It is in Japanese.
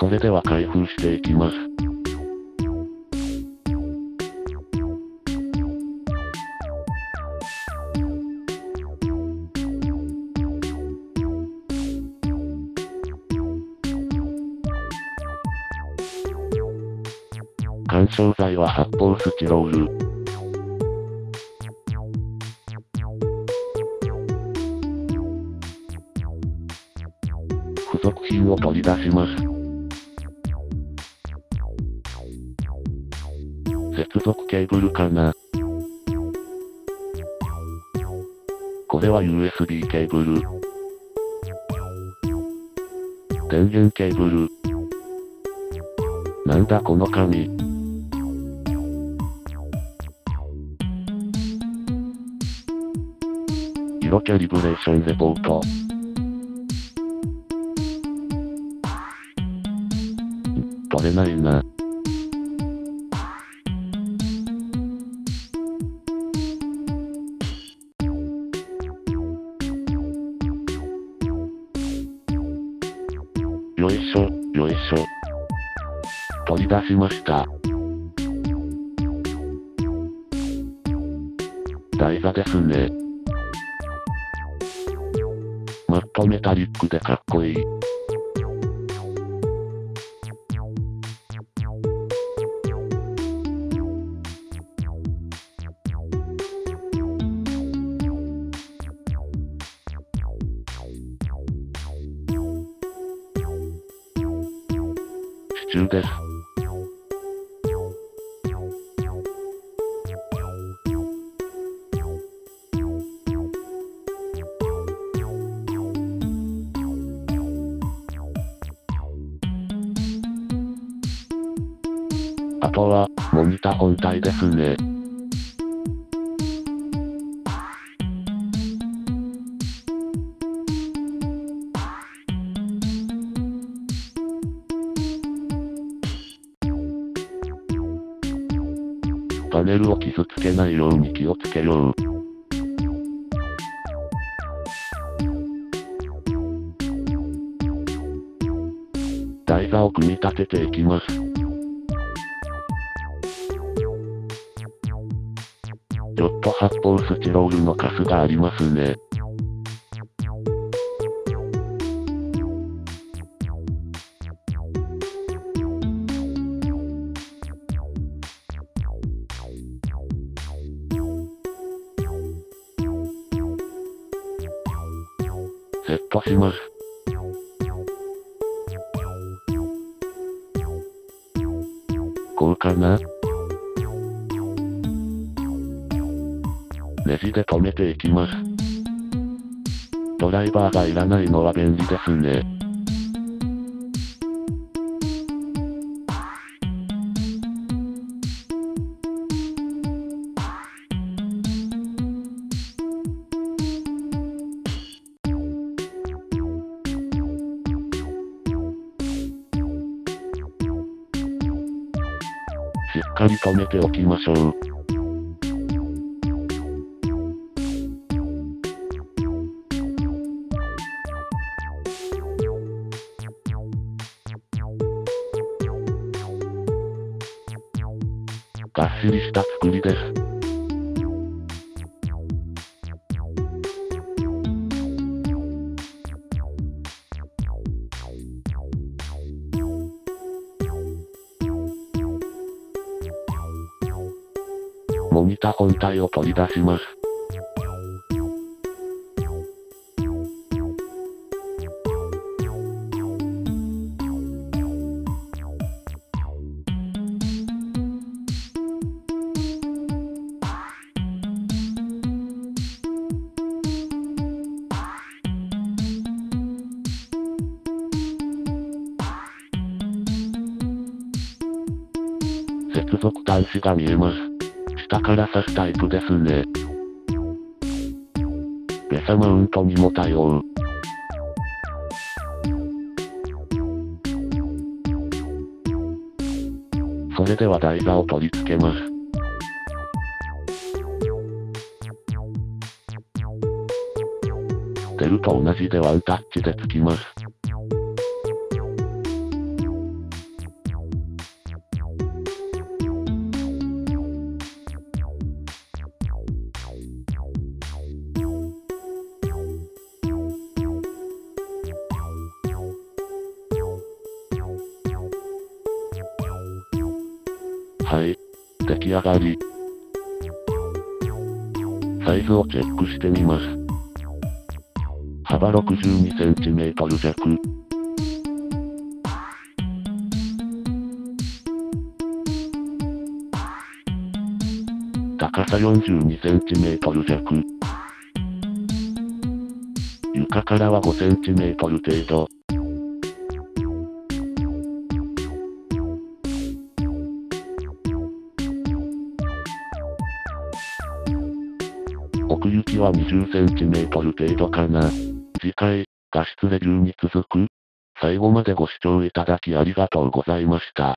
それでは開封していきます。干渉剤は発泡スチロール。付属品を取り出します。接続ケーブルかな。これは USB ケーブル。電源ケーブル。なんだこの紙。色キャリブレーションレポート。取れないな。よいしょ、よいしょ。取り出しました。台座ですね。マットメタリックでかっこいい。中です。あとは、モニタ本体ですね。パネルを傷つけないように気をつけよう。台座を組み立てていきます。ちょっと発泡スチロールのカスがありますね。セットします。こうかな？ネジで止めていきます。ドライバーがいらないのは便利ですね。しっかり止めておきましょう。がっしりした作りです。モニタ本体を取り出します。接続端子が見えます。下から刺すタイプですね。ベサマウントにも対応。それでは台座を取り付けます。デルと同じでワンタッチでつきます。はい出来上がり。サイズをチェックしてみます。幅 62cm 弱。高さ 42cm 弱。床からは 5cm 程度。奥行きは 20cm 程度かな。次回、画質レビューに続く。最後までご視聴いただきありがとうございました。